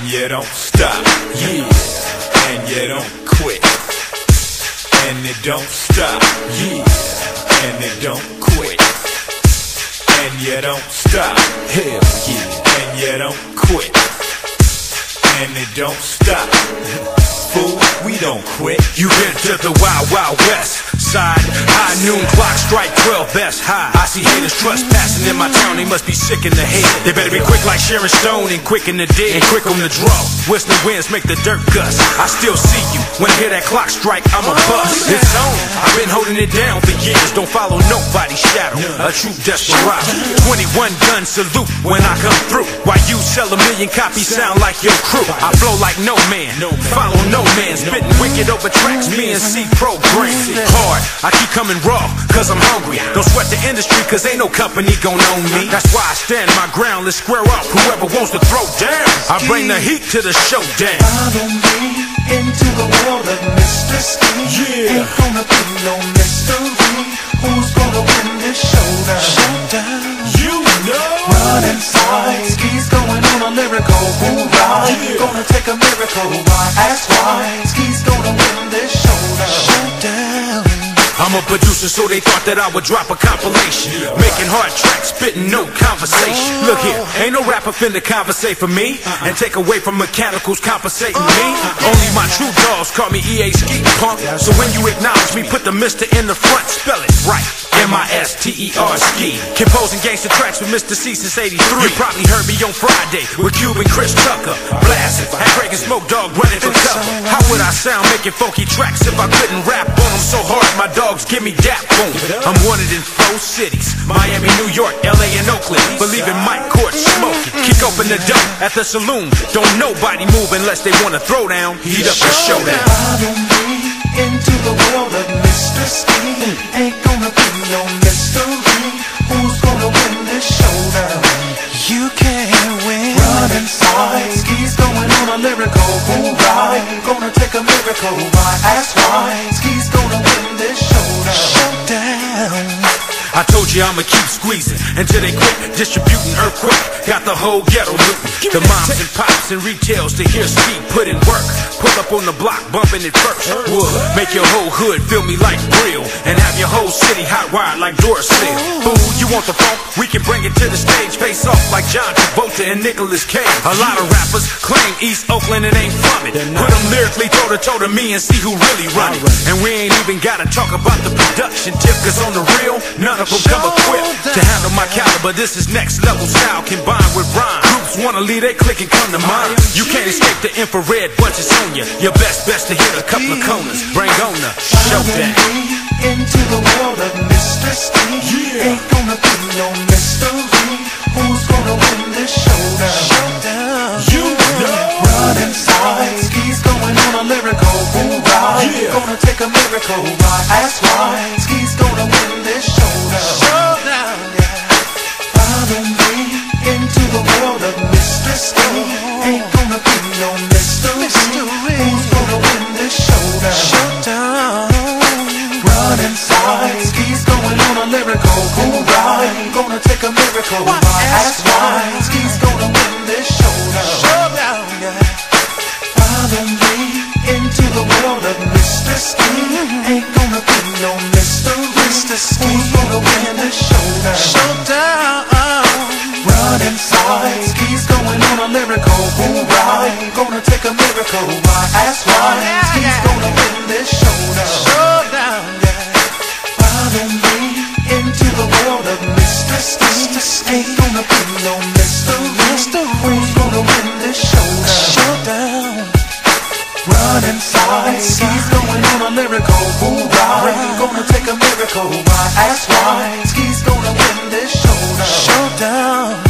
and you don't stop. Yeah, and you don't quit. And it don't stop. Yeah, and it don't quit. And you don't stop. Hell yeah, and you don't quit. And it don't stop. Fool, we don't quit. You enter the wild, wild west side. High noon clock strike 12 best high. I see haters trespassing in my town, they must be sick in the head. They better be quick like Sharon Stone and quick in the dead and quick on the draw. Whistling winds make the dirt gust. I still see you. When I hear that clock strike, I'm a bust. It's on. I've been holding it down for years. Don't follow nobody's shadow. A true desperado. 21 gun salute when I come through. Why you sell a million copies sound like your crew. I flow like no man. Follow no man. Spitting wicked over tracks. Me and C program. Hard. I keep coming raw, cause I'm hungry. Don't sweat the industry, cause ain't no company gon' own me. That's why I stand my ground, let's square up. Whoever wants to throw down, I bring the heat to the showdown. Follow me into the world of Mr. Ski. Yeah. Ain't gonna be no mystery. Who's gonna win this showdown? Showdown. You know. Run inside. Ski's going on a lyrical hoorah. Yeah. Gonna take a miracle. Why? Ask why. A producer, so they thought that I would drop a compilation. Making hard tracks, spitting no conversation. Look here, ain't no rapper finna conversate for me and take away from mechanicals compensating me. Only my true dogs call me EA Ski Punk. So when you acknowledge me, put the Mister in the front, spell it right. M-I-S-T-E-R Ski. Composing gangster tracks with Mr. C since 83. You probably heard me on Friday with Cube and Chris Tucker. Blasting, had and Smoke dog running for cover. How would I sound making funky tracks if I couldn't rap on them so hard my dogs give me dap boom? I'm wanted in four cities Miami, New York, LA, and Oakland. Believe in Mike Court smoking. Kick open the door at the saloon. Don't nobody move unless they wanna throw down. Heat up the showdown. Follow me into the world of Mr. Ski. Ain't gonna be no hoorah. Gonna take a miracle. Why? Ask why. Ski's gonna win this showdown. Down. I told you I'ma keep squeezing until they quit distributing earthquake. Got the whole ghetto looting. The moms and pops and retails to hear speed put in work. Pull up on the block, bumping it first. Would make your whole hood feel me like real and have your whole city hot wired like Duracell. Fool, you want the funk? We can bring it to the stage. Face off like John Travolta and Nicolas Cage. A lot of rappers claim East Oakland and ain't from it. Put them lyrically toe to toe to me and see who really run it. And we ain't even gotta talk about the production tip, cause on the real, none come equipped to handle my caliber. This is next level style combined with rhyme. Groups wanna leave they click and come to mind. You can't escape the infrared it's on you. Your best best to hit a couple of corners. Bring on the showdown. Follow me into the world of Mr. Ski. Ain't gonna be no mystery. Who's gonna win this showdown? You know. Run inside. Ski's going on a lyrical hoorah. Yeah. Gonna take a miracle. Why? Ask why. Me into the world of Mr. Ski. Ain't gonna be no mystery. Who's gonna win this showdown? Run inside. Ski's going on a lyrical hoorah. Gonna take a miracle. Why? Ask why. why. Gonna take a miracle. Why? Ask why. Oh, He's gonna win this showdown. Showdown. Follow me into the world of Mr. Steve. Ain't gonna be no mystery. Who's gonna win this showdown? Showdown. Run inside. He's going on a lyrical. Who? Why? Gonna take a miracle. Why? Ask why. He's gonna win this showdown. Showdown.